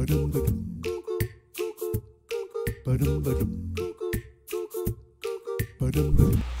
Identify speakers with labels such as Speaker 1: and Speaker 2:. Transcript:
Speaker 1: Ba-dum, ba-dum. Ba-dum, ba-dum. Ba-dum, ba-dum.